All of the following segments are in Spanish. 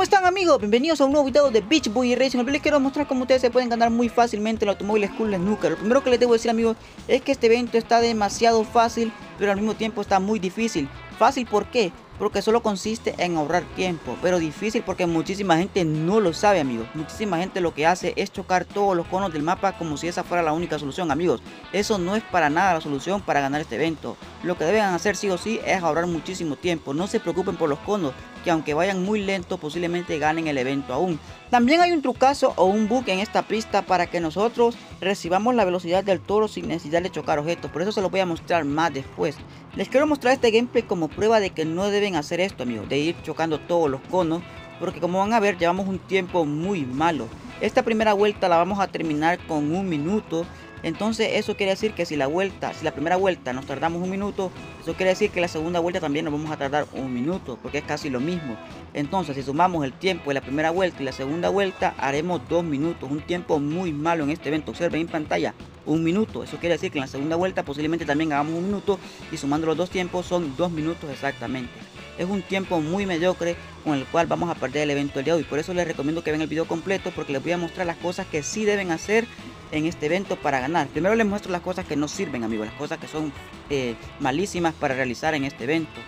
¿Cómo están amigos? Bienvenidos a un nuevo video de Beach Boy Racing. Hoy les quiero mostrar cómo ustedes se pueden ganar muy fácilmente el automóvil School Snooker. Lo primero que les debo decir amigos es que este evento está demasiado fácil, pero al mismo tiempo está muy difícil. Fácil porque solo consiste en ahorrar tiempo, pero difícil porque muchísima gente no lo sabe amigos. Muchísima gente lo que hace es chocar todos los conos del mapa como si esa fuera la única solución amigos. Eso no es para nada la solución para ganar este evento. Lo que deben hacer sí o sí es ahorrar muchísimo tiempo. No se preocupen por los conos, que aunque vayan muy lento posiblemente ganen el evento aún. También hay un trucazo o un bug en esta pista para que nosotros recibamos la velocidad del toro sin necesidad de chocar objetos. Por eso se lo voy a mostrar más después. Les quiero mostrar este gameplay como prueba de que no deben hacer esto, amigos, de ir chocando todos los conos, porque como van a ver, llevamos un tiempo muy malo. Esta primera vuelta la vamos a terminar con un minuto entonces eso quiere decir que si la vuelta, si la primera vuelta nos tardamos un minuto, eso quiere decir que la segunda vuelta también nos vamos a tardar un minuto, porque es casi lo mismo. Entonces si sumamos el tiempo de la primera vuelta y la segunda vuelta, haremos dos minutos, un tiempo muy malo en este evento. Observen en pantalla, un minuto. Eso quiere decir que en la segunda vuelta posiblemente también hagamos un minuto y sumando los dos tiempos son dos minutos exactamente. Es un tiempo muy mediocre con el cual vamos a perder el evento el día de hoy. Por eso les recomiendo que vean el video completo porque les voy a mostrar las cosas que sí deben hacer en este evento para ganar. Primero les muestro las cosas que no sirven, amigos, las cosas que son eh, malísimas para realizar en este evento.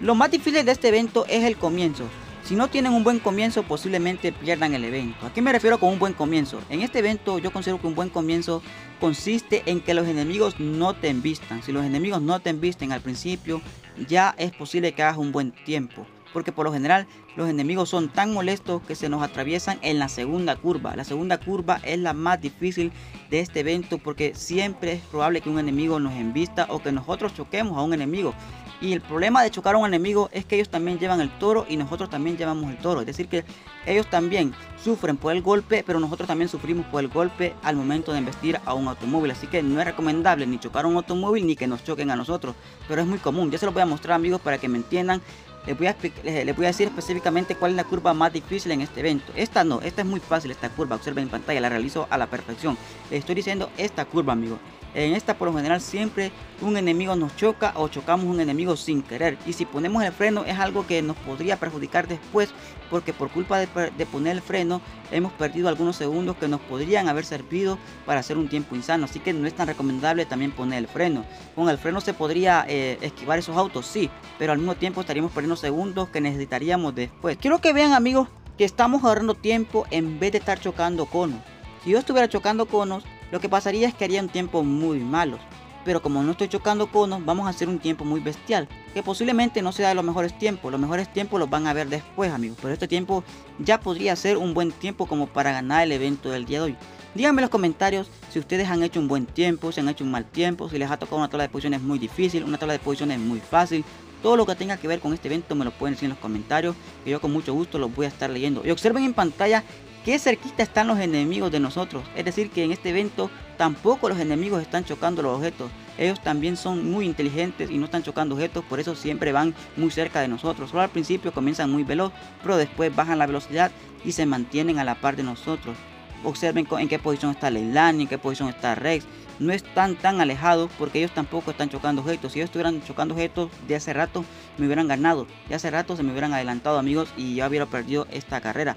Lo más difícil de este evento es el comienzo. Si no tienen un buen comienzo, posiblemente pierdan el evento. ¿A qué me refiero con un buen comienzo? En este evento yo considero que un buen comienzo consiste en que los enemigos no te envistan. Si los enemigos no te embisten al principio, ya es posible que hagas un buen tiempo porque por lo general los enemigos son tan molestos que se nos atraviesan en la segunda curva. La segunda curva es la más difícil de este evento porque siempre es probable que un enemigo nos embista o que nosotros choquemos a un enemigo. Y el problema de chocar a un enemigo es que ellos también llevan el toro y nosotros también llevamos el toro. Es decir, que ellos también sufren por el golpe, pero nosotros también sufrimos por el golpe al momento de embestir a un automóvil. Así que no es recomendable ni chocar a un automóvil ni que nos choquen a nosotros. Pero es muy común. Ya se lo voy a mostrar amigos para que me entiendan les voy, a, les voy a decir específicamente cuál es la curva más difícil en este evento. Esta no, esta es muy fácil, esta curva, observen en pantalla, la realizo a la perfección. Les estoy diciendo esta curva, amigos. En esta por lo general siempre un enemigo nos choca o chocamos un enemigo sin querer. Y si ponemos el freno es algo que nos podría perjudicar después porque por culpa de, poner el freno hemos perdido algunos segundos que nos podrían haber servido para hacer un tiempo insano. Así que no es tan recomendable también poner el freno. Con el freno se podría eh, esquivar esos autos, sí, pero al mismo tiempo estaríamos perdiendo segundos que necesitaríamos después. Quiero que vean amigos que estamos ahorrando tiempo en vez de estar chocando conos. Si yo estuviera chocando conos, lo que pasaría es que haría un tiempo muy malo. Pero como no estoy chocando conos, vamos a hacer un tiempo muy bestial. Que posiblemente no sea de los mejores tiempos. Los mejores tiempos los van a ver después, amigos. Pero este tiempo ya podría ser un buen tiempo como para ganar el evento del día de hoy. Díganme en los comentarios si ustedes han hecho un buen tiempo, si han hecho un mal tiempo, si les ha tocado una tabla de posiciones muy difícil, una tabla de posiciones muy fácil. Todo lo que tenga que ver con este evento me lo pueden decir en los comentarios, que yo con mucho gusto los voy a estar leyendo. Y observen en pantalla qué cerquita están los enemigos de nosotros. Es decir, que en este evento tampoco los enemigos están chocando los objetos. Ellos también son muy inteligentes y no están chocando objetos, por eso siempre van muy cerca de nosotros. Solo al principio comienzan muy veloz, pero después bajan la velocidad y se mantienen a la par de nosotros. Observen en qué posición está Leilani, en qué posición está Rex. No están tan alejados porque ellos tampoco están chocando objetos. Si ellos estuvieran chocando objetos de hace rato, me hubieran ganado. De hace rato se me hubieran adelantado amigos y ya hubiera perdido esta carrera.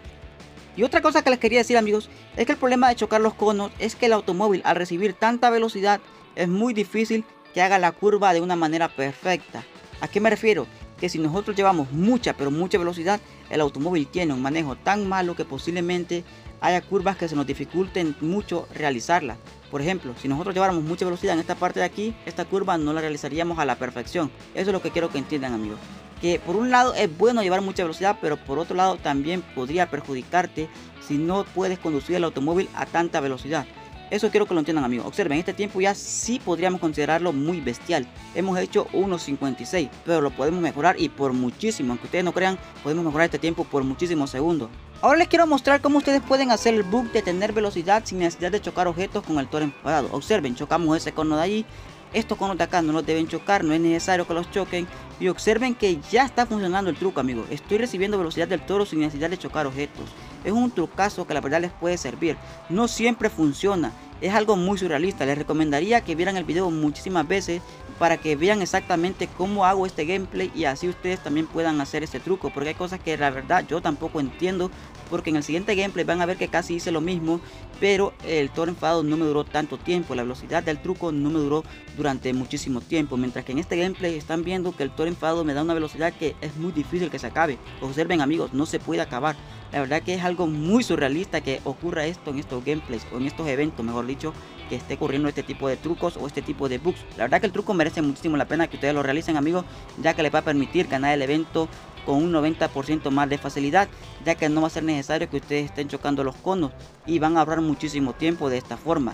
Y otra cosa que les quería decir amigos, es que el problema de chocar los conos es que el automóvil al recibir tanta velocidad es muy difícil que haga la curva de una manera perfecta. ¿A qué me refiero? Que si nosotros llevamos mucha pero mucha velocidad, el automóvil tiene un manejo tan malo que posiblemente haya curvas que se nos dificulten mucho realizarlas. Por ejemplo, si nosotros lleváramos mucha velocidad en esta parte de aquí, esta curva no la realizaríamos a la perfección. Eso es lo que quiero que entiendan amigos que por un lado es bueno llevar mucha velocidad, pero por otro lado también podría perjudicarte si no puedes conducir el automóvil a tanta velocidad. Eso quiero que lo entiendan amigos. Observen, este tiempo ya sí podríamos considerarlo muy bestial. Hemos hecho 1.56, pero lo podemos mejorar y por muchísimo. Aunque ustedes no crean, podemos mejorar este tiempo por muchísimos segundos. Ahora les quiero mostrar cómo ustedes pueden hacer el bug de tener velocidad sin necesidad de chocar objetos con el toro enfadado. Observen, chocamos ese cono de allí estos de acá no deben chocar, no es necesario que los choquen. Y observen que ya está funcionando el truco, amigos. Estoy recibiendo velocidad del toro sin necesidad de chocar objetos. Es un trucazo que la verdad les puede servir. No siempre funciona. Es algo muy surrealista. Les recomendaría que vieran el video muchísimas veces para que vean exactamente cómo hago este gameplay y así ustedes también puedan hacer este truco porque hay cosas que la verdad yo tampoco entiendo porque en el siguiente gameplay van a ver que casi hice lo mismo pero el toro enfadado no me duró tanto tiempo la velocidad del truco no me duró durante muchísimo tiempo mientras que en este gameplay están viendo que el toro enfadado me da una velocidad que es muy difícil que se acabe observen amigos no se puede acabar la verdad que es algo muy surrealista que ocurra esto en estos gameplays o en estos eventos mejor dicho que esté ocurriendo este tipo de trucos o este tipo de bugs. La verdad que el truco merece muchísimo la pena que ustedes lo realicen amigos, ya que les va a permitir ganar el evento con un 90% más de facilidad, ya que no va a ser necesario que ustedes estén chocando los conos y van a ahorrar muchísimo tiempo de esta forma.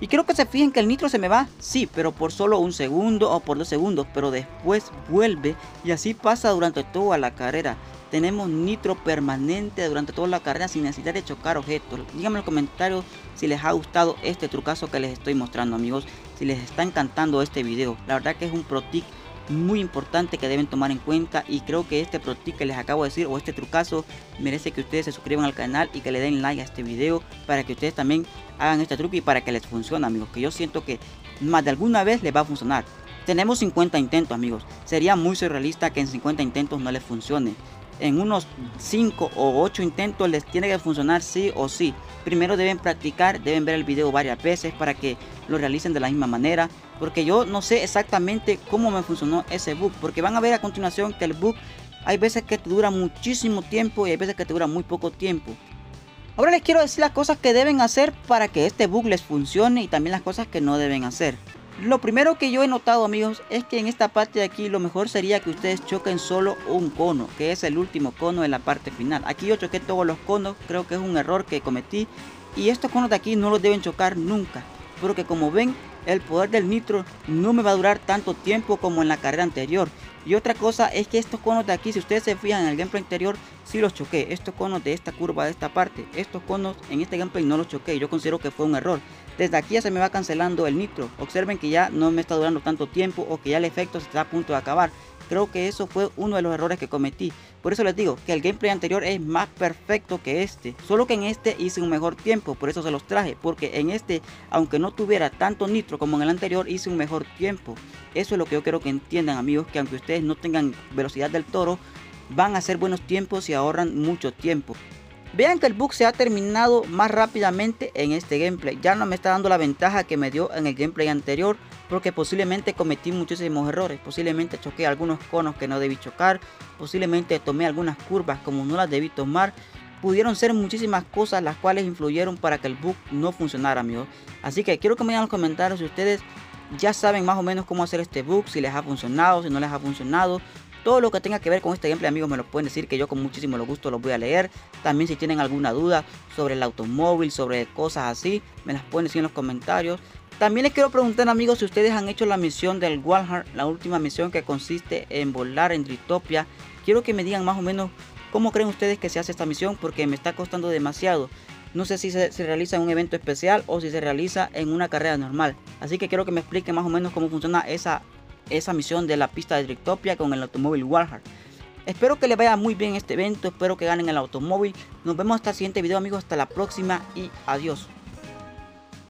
Y creo que se fijen que el nitro se me va, sí, pero por solo un segundo o por dos segundos, pero después vuelve y así pasa durante toda la carrera tenemos nitro permanente durante toda la carrera sin necesidad de chocar objetos. Díganme en los comentarios si les ha gustado este trucazo que les estoy mostrando amigos. Si les está encantando este video. La verdad que es un pro tip muy importante que deben tomar en cuenta y creo que este pro tip que les acabo de decir o este trucazo merece que ustedes se suscriban al canal y que le den like a este video para que ustedes también hagan este truco y para que les funcione amigos que yo siento que más de alguna vez les va a funcionar tenemos 50 intentos amigos sería muy surrealista que en 50 intentos no les funcione en unos 5 o 8 intentos les tiene que funcionar sí o sí. Primero deben practicar, deben ver el video varias veces para que lo realicen de la misma manera. Porque yo no sé exactamente cómo me funcionó ese bug. Porque van a ver a continuación que el bug hay veces que te dura muchísimo tiempo y hay veces que te dura muy poco tiempo. Ahora les quiero decir las cosas que deben hacer para que este bug les funcione y también las cosas que no deben hacer. Lo primero que yo he notado amigos es que en esta parte de aquí lo mejor sería que ustedes choquen solo un cono, que es el último cono de la parte final. Aquí yo choqué todos los conos, creo que es un error que cometí y estos conos de aquí no los deben chocar nunca, porque como ven el poder del nitro no me va a durar tanto tiempo como en la carrera anterior. Y otra cosa es que estos conos de aquí, si ustedes se fijan en el gameplay anterior, sí los choqué. Estos conos de esta curva, de esta parte, estos conos en este gameplay no los choqué. Yo considero que fue un error. Desde aquí ya se me va cancelando el nitro. Observen que ya no me está durando tanto tiempo o que ya el efecto está a punto de acabar. Creo que eso fue uno de los errores que cometí. Por eso les digo que el gameplay anterior es más perfecto que este. Solo que en este hice un mejor tiempo, por eso se los traje. Porque en este, aunque no tuviera tanto nitro como en el anterior, hice un mejor tiempo. Eso es lo que yo quiero que entiendan amigos, que aunque ustedes no tengan velocidad del toro, van a hacer buenos tiempos y ahorran mucho tiempo. Vean que el bug se ha terminado más rápidamente en este gameplay. Ya no me está dando la ventaja que me dio en el gameplay anterior. Porque posiblemente cometí muchísimos errores. Posiblemente choqué algunos conos que no debí chocar. Posiblemente tomé algunas curvas como no las debí tomar. Pudieron ser muchísimas cosas las cuales influyeron para que el bug no funcionara amigos. Así que quiero que me digan los comentarios si ustedes ya saben más o menos cómo hacer este bug. Si les ha funcionado, si no les ha funcionado. Todo lo que tenga que ver con este gameplay amigos me lo pueden decir que yo con muchísimo gusto los voy a leer. También si tienen alguna duda sobre el automóvil, sobre cosas así, me las pueden decir en los comentarios. También les quiero preguntar amigos si ustedes han hecho la misión del Walhart, la última misión que consiste en volar en Dritopia. Quiero que me digan más o menos cómo creen ustedes que se hace esta misión porque me está costando demasiado. No sé si se, realiza en un evento especial o si se realiza en una carrera normal. Así que quiero que me expliquen más o menos cómo funciona esa esa misión de la pista de Drictopia con el automóvil Warhard. Espero que les vaya muy bien este evento, espero que ganen el automóvil. Nos vemos hasta el siguiente video amigos, hasta la próxima y adiós.